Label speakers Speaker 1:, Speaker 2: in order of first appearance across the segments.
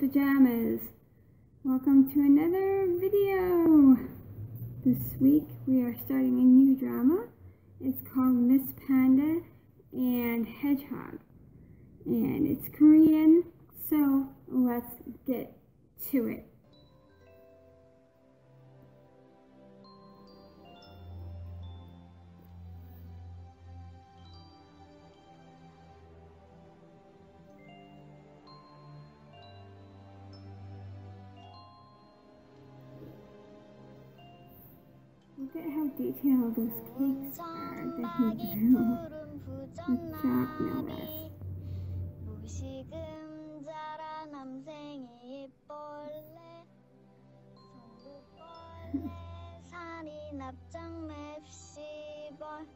Speaker 1: pajamas. Welcome to another video. This week we are starting a new drama. It's called Miss Panda and Hedgehog. And it's Korean, Look at how detailed those cakes are that he drew. With chalk, no less.
Speaker 2: 무식음 자란 남생이 입벌레 송구벌레 살이 납작 맵시벌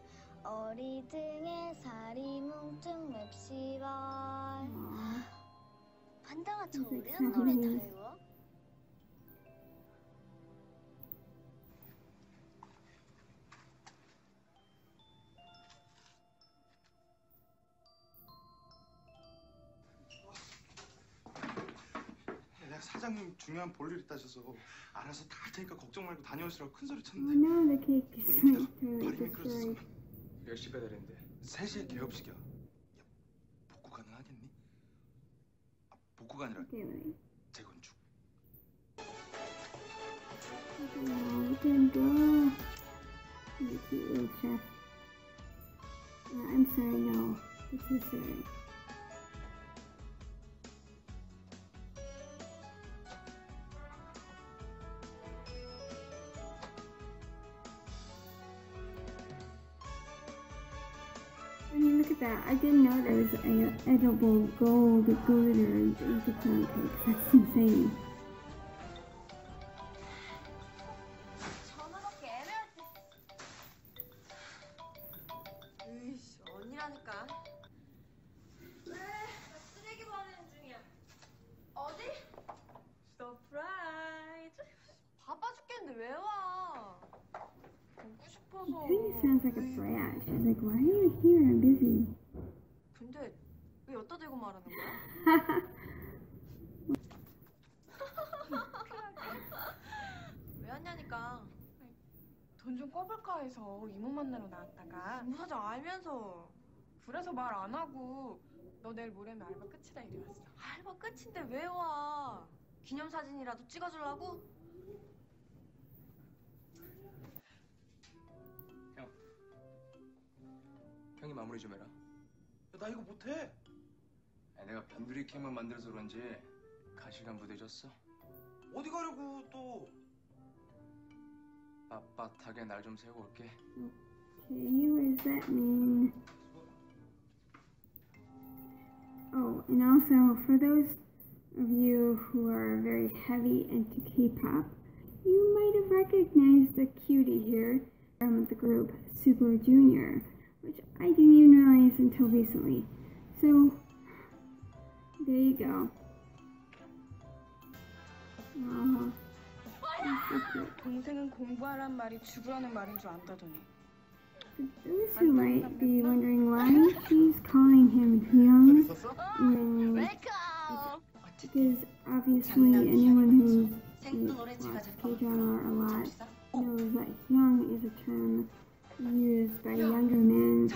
Speaker 2: 어리 등에 살이 뭉퉁 맵시벌. 반장아 저 어려운 노래. 다 외워?
Speaker 3: 사장님 중요한 볼일 있다셔서 알아서 다 할 테니까 걱정 말고 다녀오시라고 큰 소리
Speaker 1: Oh
Speaker 3: 쳤는데
Speaker 1: no, the cake is totally
Speaker 3: 발이 미끄러졌어.
Speaker 4: 몇 시 배달인데?
Speaker 3: 3시에 개업식이야 야, 복구 가능하겠니? 아, 복구가 아니라. 재건축
Speaker 1: Oh. Uh, I'm sorry, no. It's too sorry. I mean, look at that. I didn't know there was edible gold glitter in could put. That's insane. Of sounds like a brat. She's like, why are you here? I'm busy.
Speaker 5: 근데 왜 여기다 대고 말하는 거야? 왜 왔냐니까.
Speaker 6: 돈좀 꿔볼까 해서 이모 만나러 나왔다가
Speaker 5: 뭐 사장 알면서.
Speaker 6: 그래서 말 안 하고 너 내일 모레면 알바 끝이다 이래 왔어
Speaker 5: 알바 끝인데 왜 와? 기념사진이라도 찍어주려고?
Speaker 4: 형이 마무리 좀 해라.
Speaker 3: 야, 나 이거 못해
Speaker 4: 아, 내가 변두리 캠을 만들어서 그런지 가시간 부대졌어.
Speaker 3: 어디 가려고 또
Speaker 4: 빳빳하게 날 좀 세우고 올게.
Speaker 1: Okay, what does that mean? Oh, and also for those of you who are very heavy into K-pop, you might have recognized the cutie here from the group Super Junior, which I didn't even realize until recently. So, there you go. Aw, that's so cute.
Speaker 6: 동생은 공부하란 말이 죽으라는 말인 줄 안다더니
Speaker 1: For those who might be wondering why she's calling him Hyung when
Speaker 5: 웰컴!
Speaker 1: because obviously anyone who's watched K-drama a lot knows that Hyung is a term used by
Speaker 6: a younger man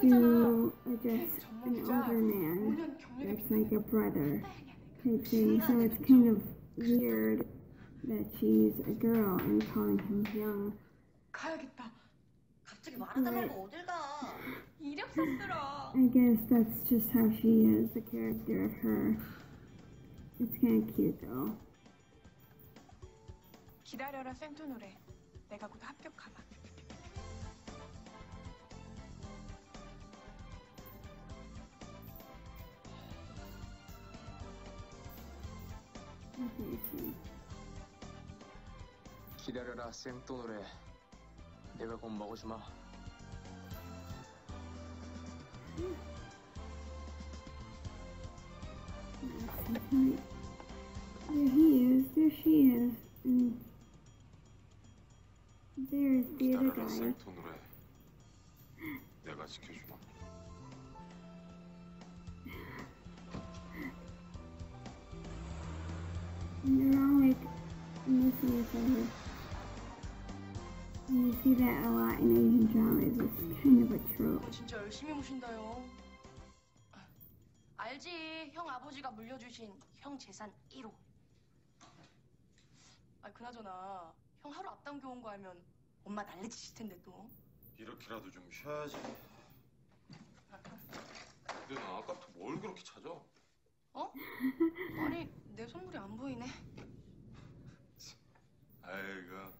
Speaker 1: to address an older man that's like a brother type thing. So it's kind of weird that she's a girl and calling him Hyung. I guess that's just how she is, the character of her. It's kind of cute though.
Speaker 6: 기다려라 생토 노래. 내가 곧 합격하마.
Speaker 4: 기다려라 쌤또 노래. 내가 곧 먹어주마.
Speaker 1: that's the point. There he is, there she is, and there's the other
Speaker 7: 기다려라
Speaker 1: guy.
Speaker 7: 셀토 노래 내가 지켜주마
Speaker 1: And they're all like missing each other. And you see that a lot in Asian dramas. It's kind of a trope.
Speaker 6: 어, 진짜 열심히 무신다요. 알지? 형 아버지가 물려주신 형 재산 1호. 아 그나저나 형 하루 앞당겨 온 거 알면 엄마 난리치실 텐데 또.
Speaker 7: 이렇게라도 좀 쉬어야지. 근데 나 아까부터 뭘 그렇게 찾아?
Speaker 6: 어? 아니 내 선물이 안 보이네.
Speaker 7: 아이고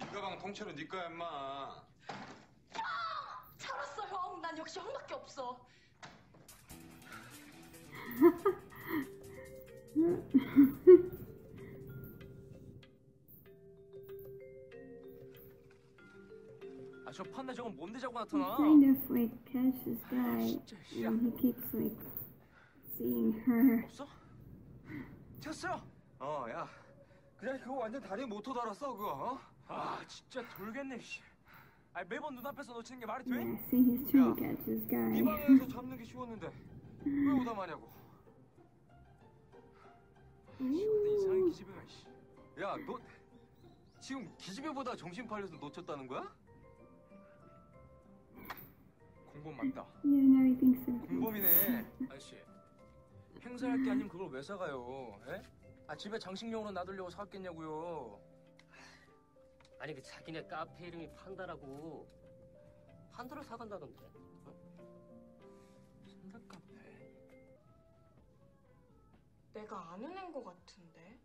Speaker 7: 이 가방 통째로 네 거야 임마.
Speaker 6: 살았어 형. 난 역시 형밖에 없어.
Speaker 4: 아 저 판다 저건 뭔데 자꾸 나타나?
Speaker 1: kind of like catches this guy,
Speaker 4: 진짜
Speaker 1: and he keeps like seeing her.
Speaker 4: 없어? 튀었어? 어, 야. 그냥 그거 완전 다리에 모터 달았어, 그거. 어? 아, 진짜 돌겠네, 씨. 아, 매번 눈앞에서 놓치는 게 말이 돼?
Speaker 1: Yeah, see, he's trying to catch this
Speaker 4: 이
Speaker 1: guy.
Speaker 4: 방에서 잡는 게 쉬웠는데 왜 오다마냐고. 근데 이상한
Speaker 1: Ooh.
Speaker 4: 기집애가, 씨. 야, 너 지금 기집애보다 정신 팔려서 놓쳤다는 거야? 공범 맞다.
Speaker 1: Yeah, now he thinks so.
Speaker 4: 공범이네. 아저씨. 행사할 게 아니면 그걸 왜 사가요? 에? 아 집에 장식용으로 놔두려고 사왔겠냐고요.
Speaker 8: 아니 그 자기네 카페 이름이 판다라고 판다를 사간다던데
Speaker 4: 산다 카페.
Speaker 6: 내가 아는 애인 거 같은데.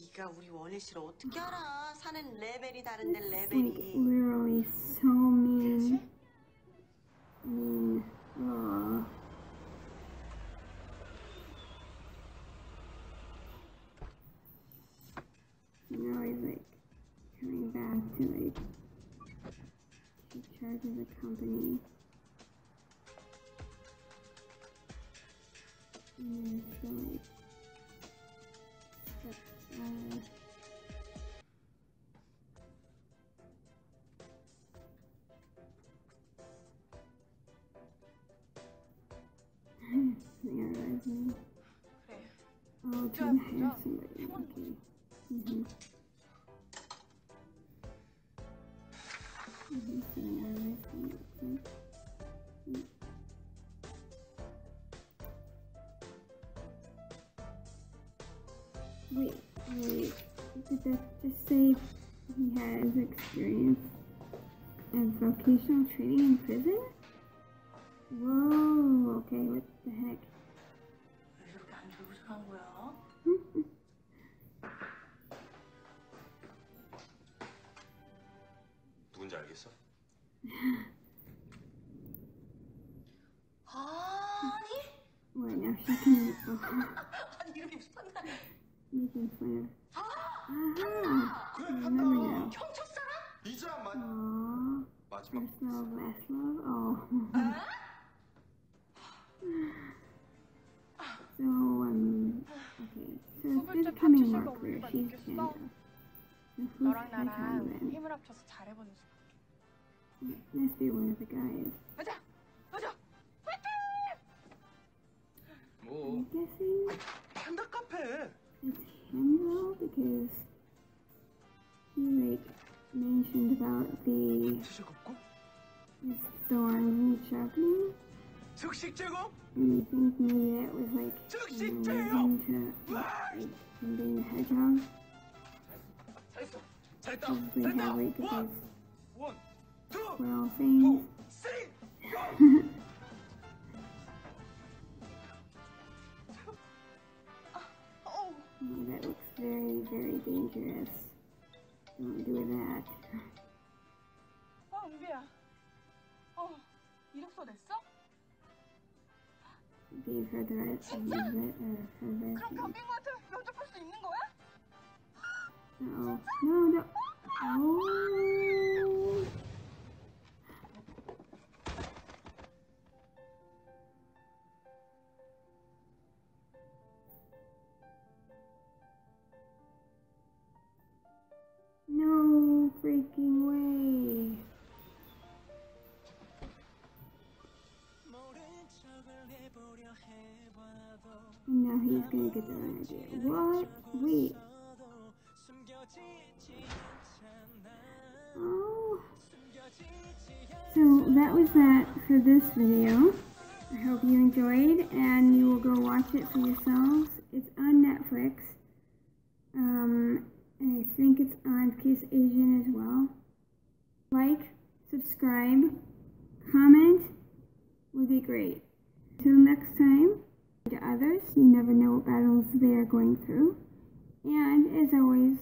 Speaker 5: 네가 우리 원일 씨를 어떻게 알아? 사는 레벨이 다른데
Speaker 1: It's like
Speaker 5: 레벨이.
Speaker 1: literally so mean. Mean. Aw. Back to like take charge of the company. And they're still like uh, Something on her resume.
Speaker 6: 그래.
Speaker 1: Oh,
Speaker 6: Yeah,
Speaker 1: trying to
Speaker 6: yeah.
Speaker 1: hire somebody. Okay. Mm-hmm. Mm-hmm. Wait, wait. Did that just say he has experience in vocational training in prison? Whoa, okay, what the heck?
Speaker 6: 아니?
Speaker 1: When you're shaking it
Speaker 6: 아니 이름이 무슨 판단?
Speaker 1: Making fire. 아! 아!
Speaker 3: 그래 판단.
Speaker 6: 경초 사람?
Speaker 3: 이자 마.
Speaker 1: 어.
Speaker 7: 마지막.
Speaker 1: First love, last love. 어. So um. Okay. So this
Speaker 6: coming work where
Speaker 1: she's gender.
Speaker 6: 너랑 나랑 힘을 합쳐서 잘해보는 수.
Speaker 1: Must be one of the guys.
Speaker 6: 맞아, 맞아.
Speaker 4: 뭐
Speaker 1: I'm guessing
Speaker 3: 판다 카페.
Speaker 1: it's him though, because he like mentioned about the
Speaker 4: 수식 없고
Speaker 1: this storm happening.
Speaker 4: 즉식 제거?
Speaker 1: And you think maybe that was like
Speaker 4: 즉시
Speaker 1: in
Speaker 4: 제요!
Speaker 1: relation to like him being the hedgehog?
Speaker 4: 잘했어 잘했다
Speaker 1: Because they
Speaker 4: 잘했다
Speaker 1: have like
Speaker 4: 원
Speaker 1: those
Speaker 4: 원, 투,
Speaker 1: squirrel
Speaker 6: thing.
Speaker 1: oh, that looks very, very dangerous. Don't do that. Gave her the right to use it, uh,
Speaker 6: Uh
Speaker 1: oh. No, no. Oh. What? Wait. Oh. So that was that for this video. I hope you enjoyed and you will go watch it for yourselves. It's on Netflix. Um, and I think it's on Kiss Asian as well. Like, subscribe, comment would be great. Until next time, to others, you never know what battles they are going through. And as always,